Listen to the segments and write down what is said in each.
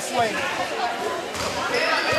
this way.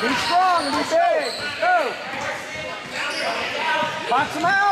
Be strong, be big. Go. Box them out.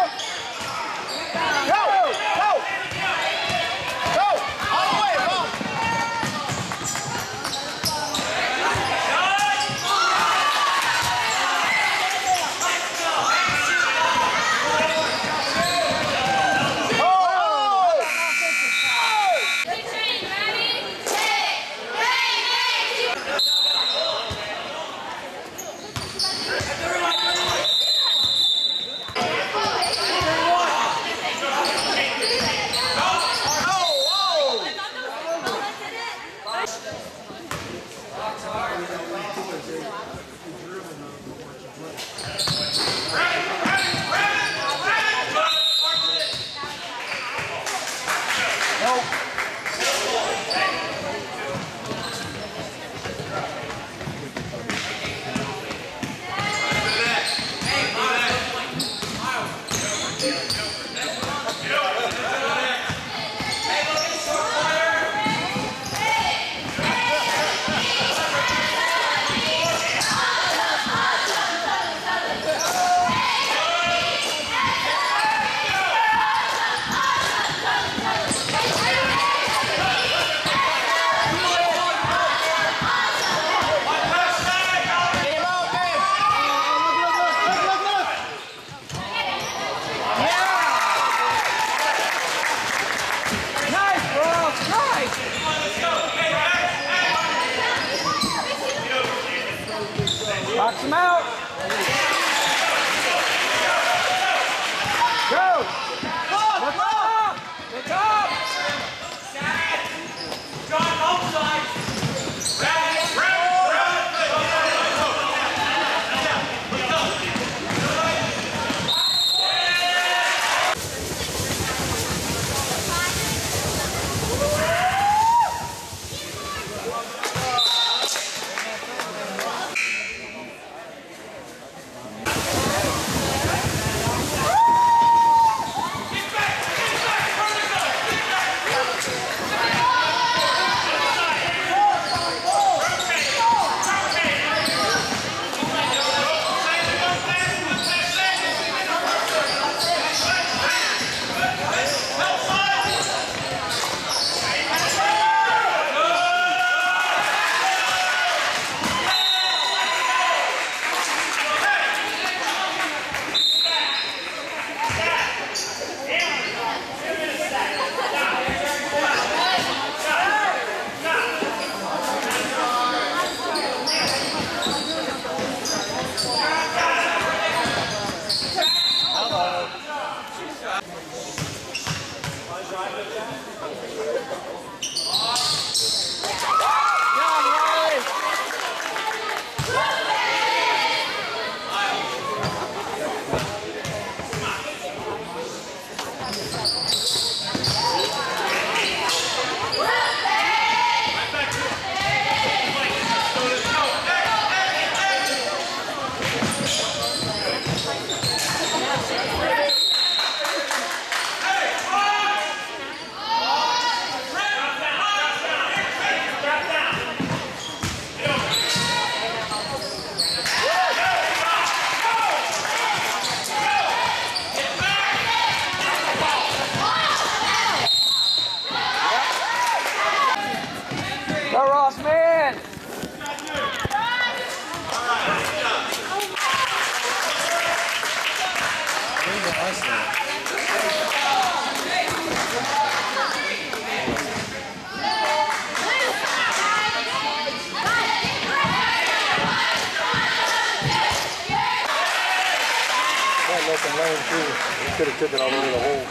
That too. He could have took it all over the hole.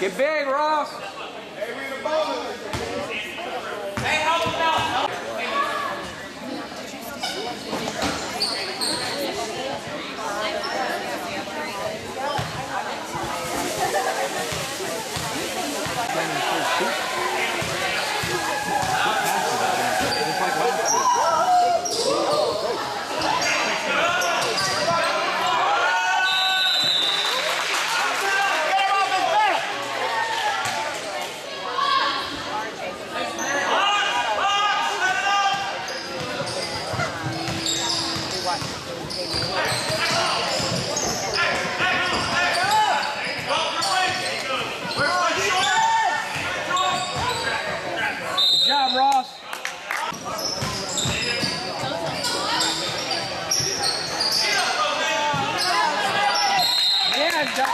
Get big, Ross. Good job, Ross. Yeah, Doc.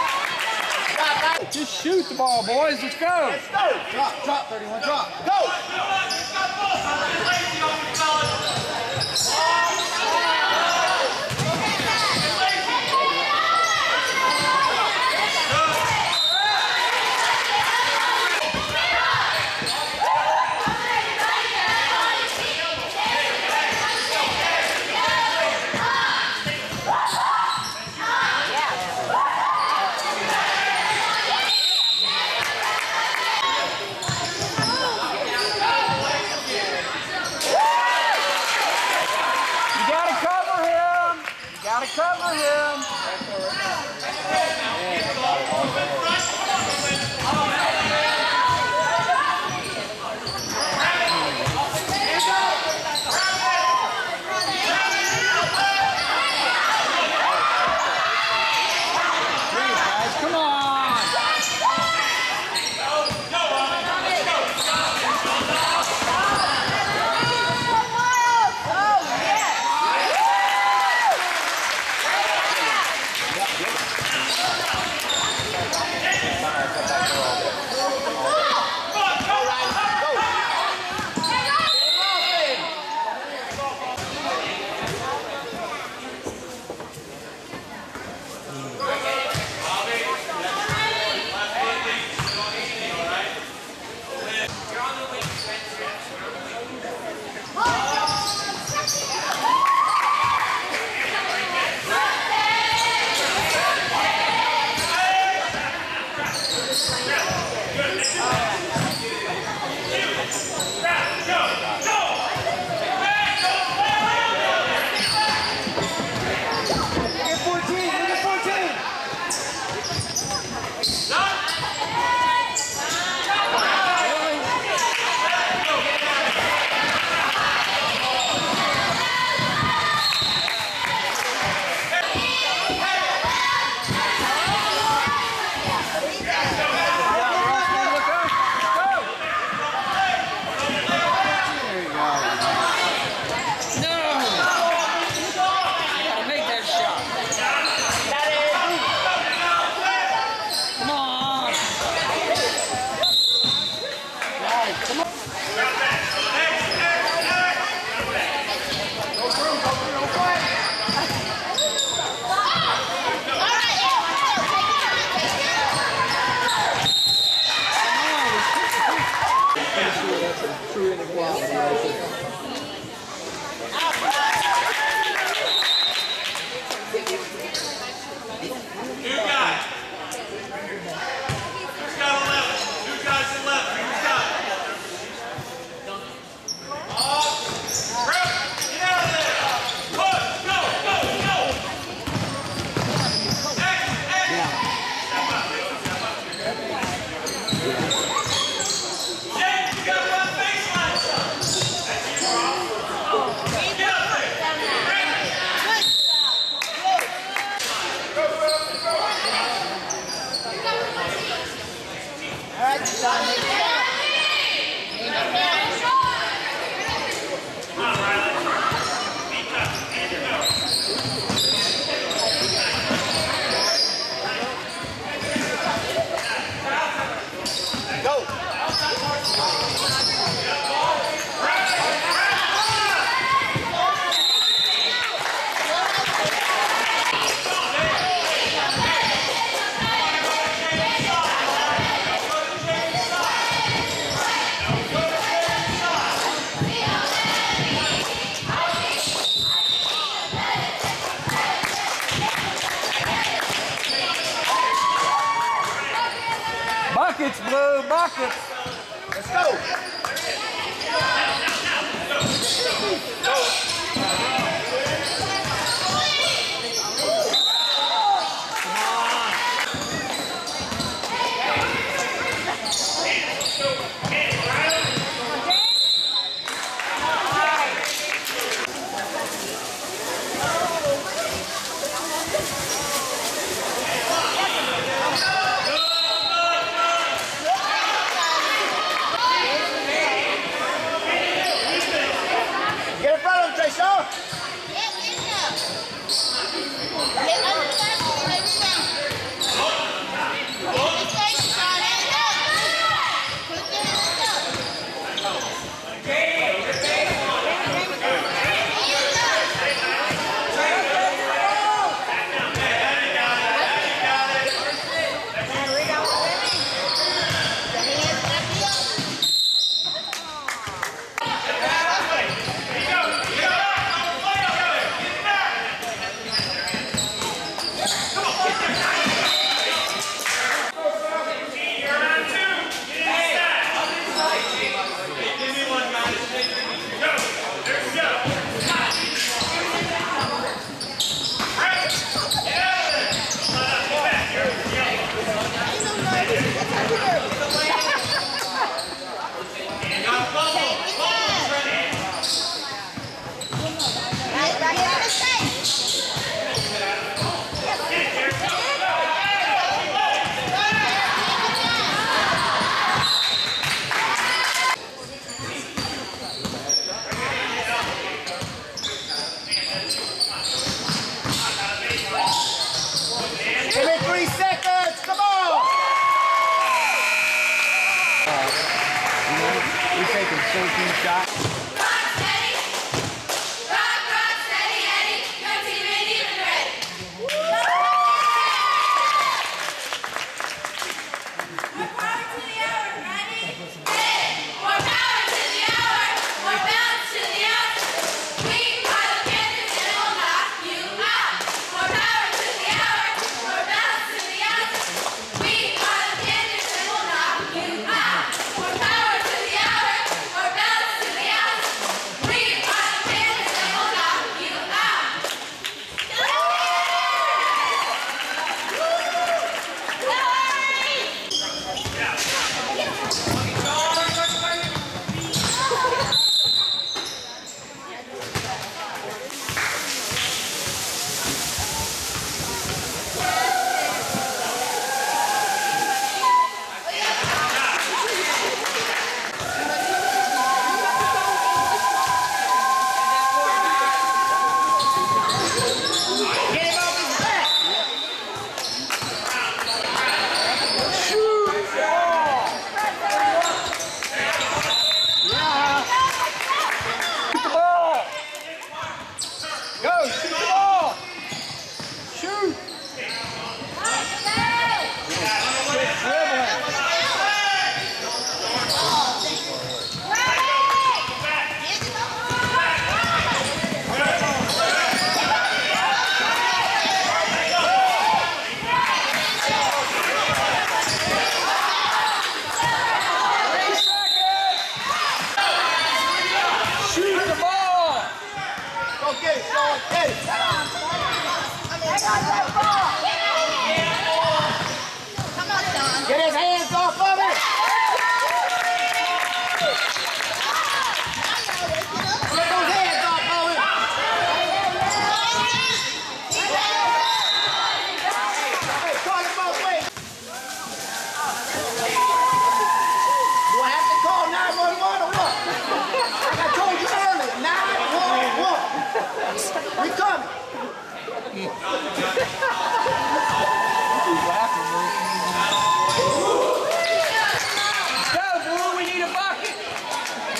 Just boys. Let's go. Let's go. Drop, drop, 31, drop. Go!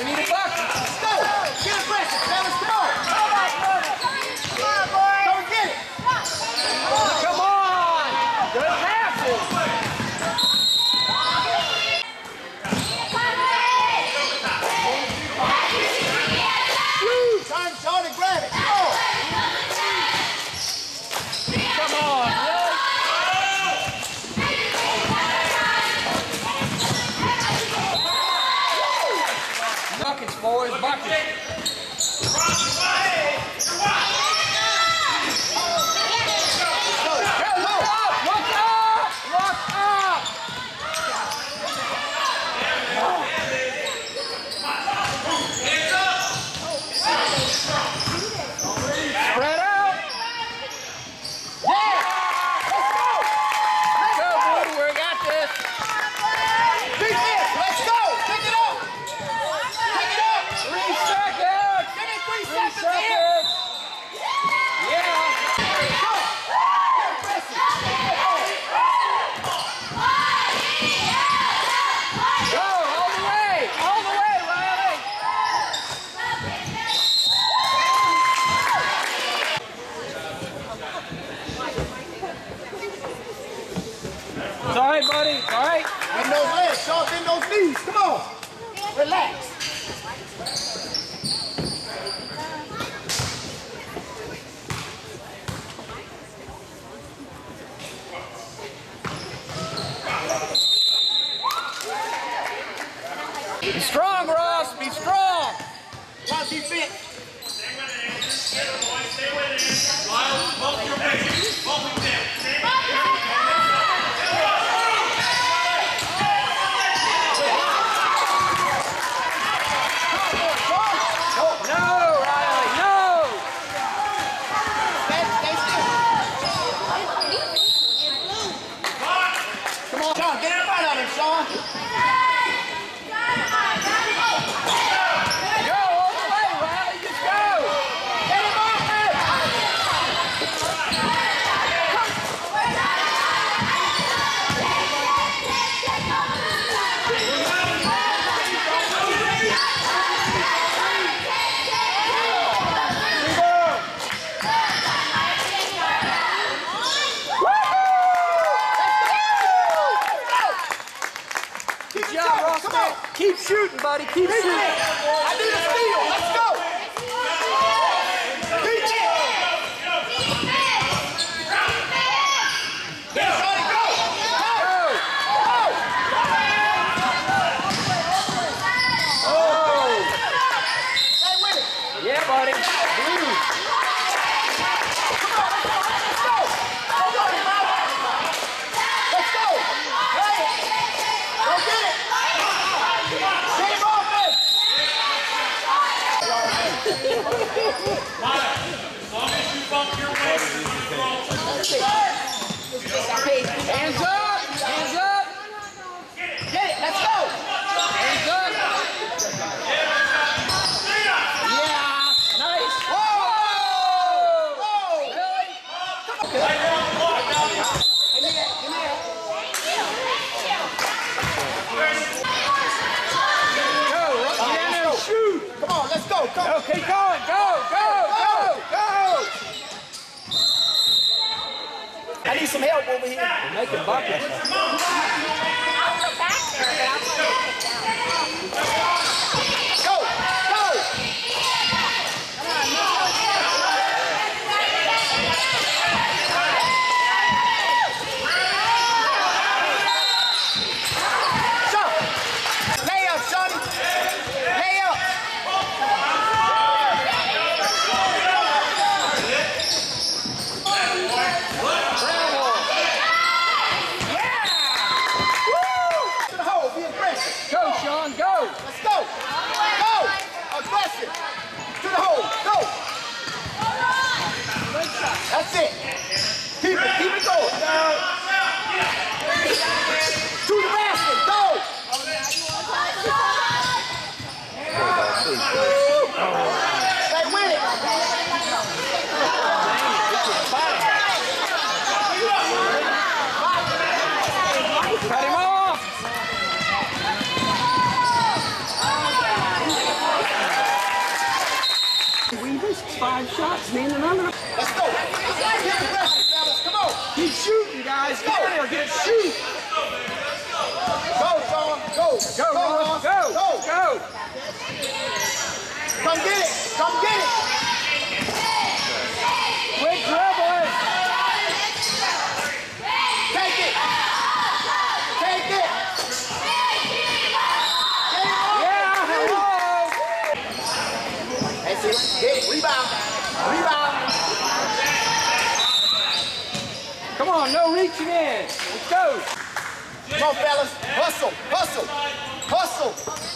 We need a bucket. knees, all right? Ain't no man sharp in those knees. Come on. Relax. Everybody keep singing. some help over here. We're making buckets. I was back there, but I wanted to take down. Go, go, Go, go, go. Come get it. Come get it. Take it. Take it. Yeah, it. Get it. Rebound. Rebound. Come on, no reaching in. Let's go. Come on, fellas. Hustle, hustle, hustle.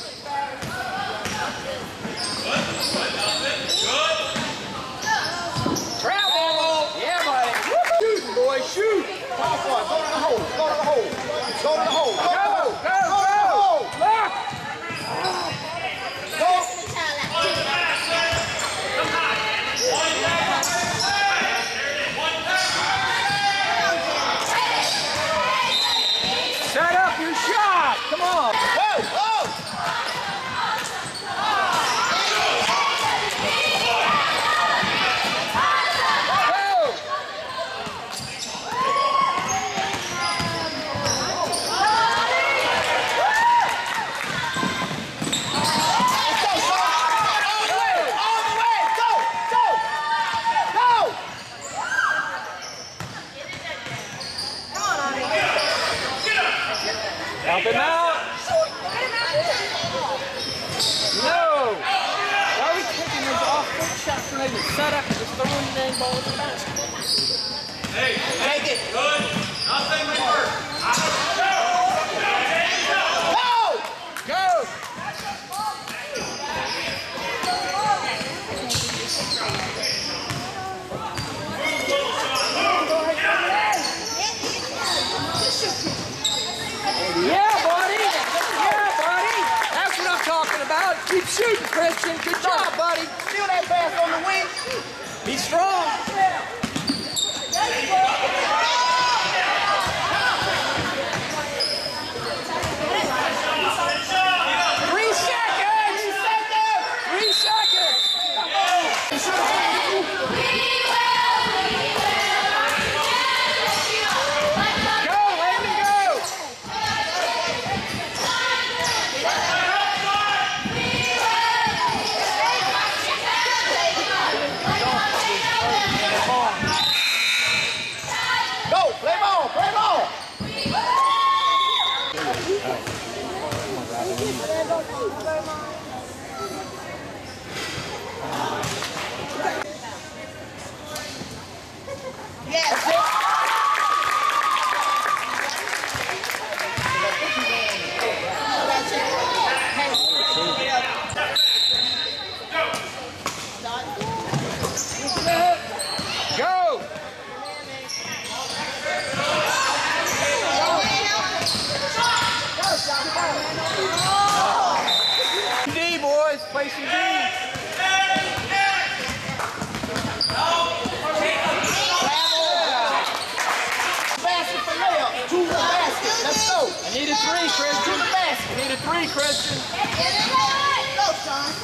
Yeah, buddy. Yeah, buddy. That's what I'm talking about. Keep shooting, Christian. Good job, buddy. Feel that pass on the wing. Be strong. Christian. Go, Sean.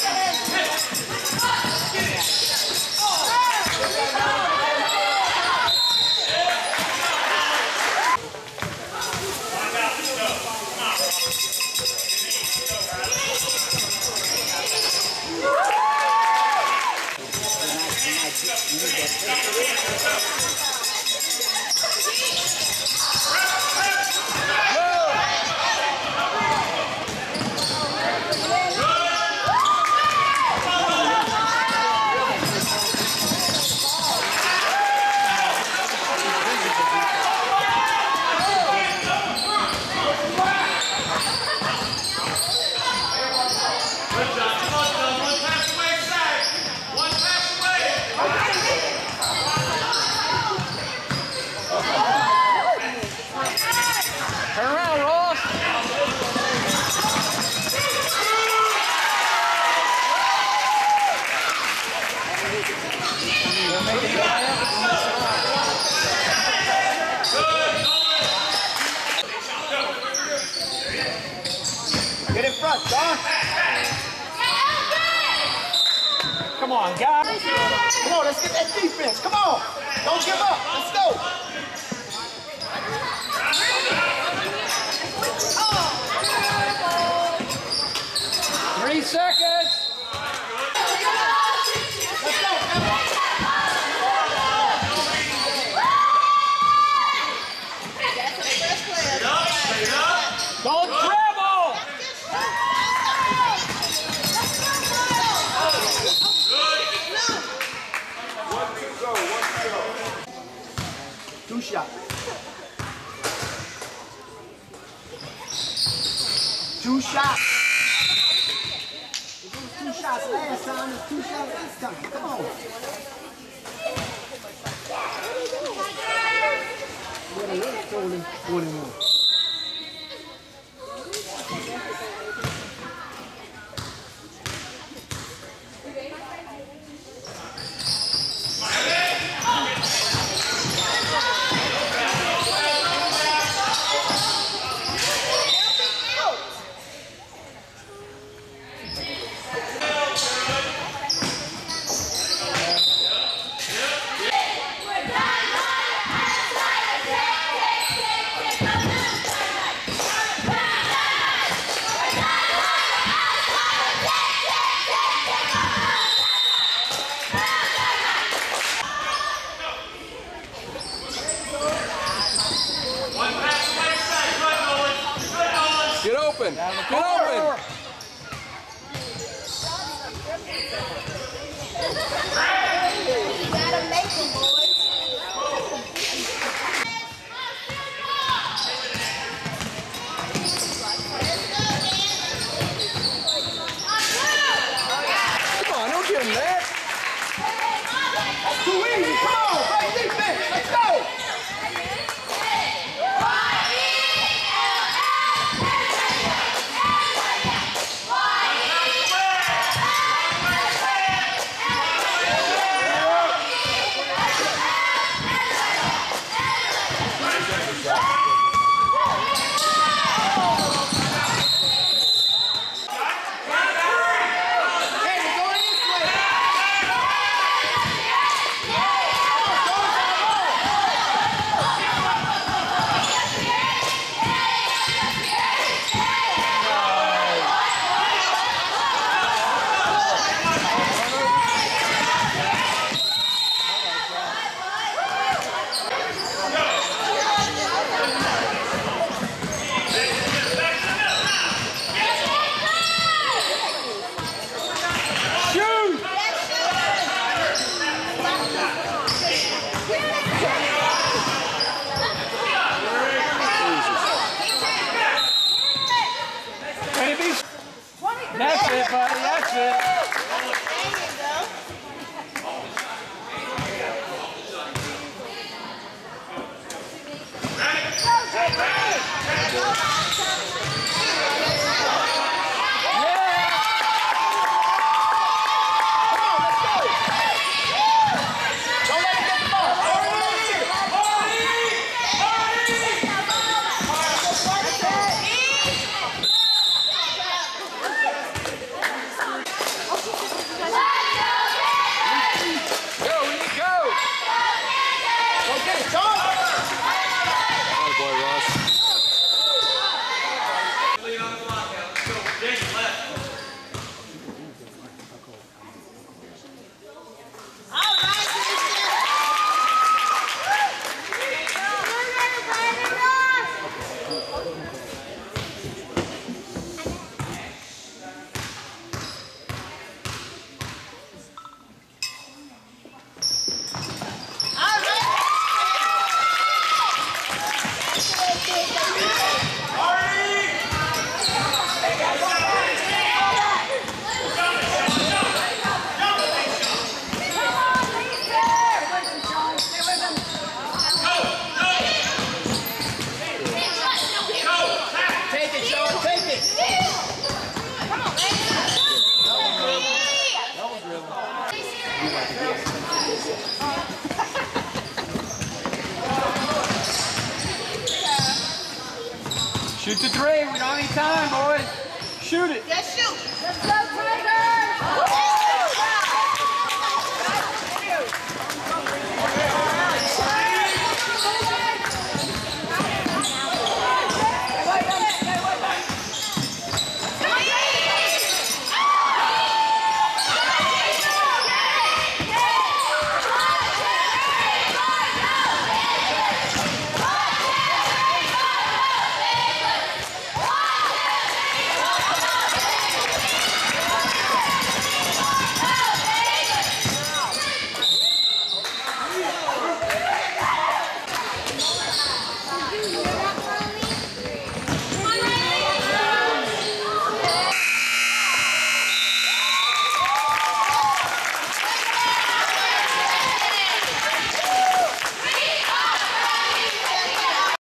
Thanks. shots. It was two shots last time, it's two shots this time. Come on. What are you doing? What are you doing? open. Go open. Three. We don't any time, boys.